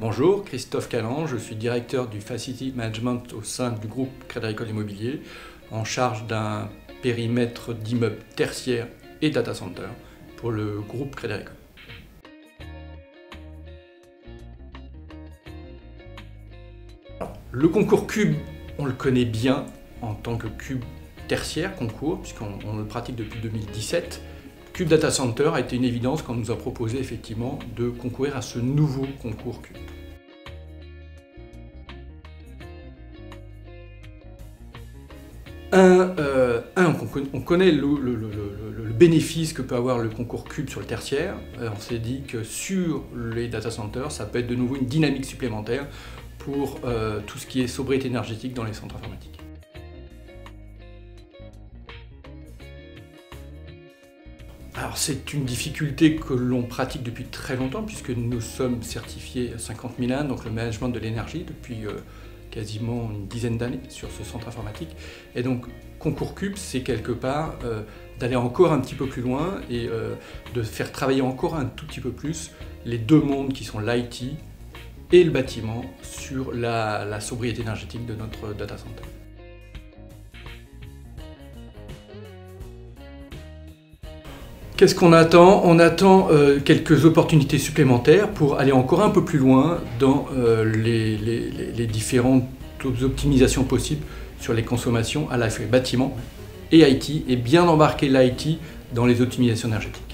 Bonjour, Christophe Callan, je suis directeur du Facility Management au sein du groupe Crédit Agricole Immobilier, en charge d'un périmètre d'immeubles tertiaires et data center pour le groupe Crédit. Le concours Cube, on le connaît bien en tant que Cube tertiaire concours, puisqu'on le pratique depuis 2017. Cube Data Center a été une évidence quand on nous a proposé effectivement de concourir à ce nouveau concours Cube. Un, euh, on connaît le, bénéfice que peut avoir le concours Cube sur le tertiaire. Euh, on s'est dit que sur les data centers, ça peut être de nouveau une dynamique supplémentaire pour euh, tout ce qui est sobriété énergétique dans les centres informatiques. Alors c'est une difficulté que l'on pratique depuis très longtemps puisque nous sommes certifiés 50 001, donc le management de l'énergie, depuis euh, quasiment une dizaine d'années sur ce centre informatique. Et donc Concours Cube, c'est quelque part euh, d'aller encore un petit peu plus loin et de faire travailler encore un tout petit peu plus les deux mondes qui sont l'IT et le bâtiment sur la, sobriété énergétique de notre data center. Qu'est-ce qu'on attend? On attend euh, quelques opportunités supplémentaires pour aller encore un peu plus loin dans euh, les, différentes optimisations possibles sur les consommations à la fois bâtiment et IT, et bien embarquer l'IT dans les optimisations énergétiques.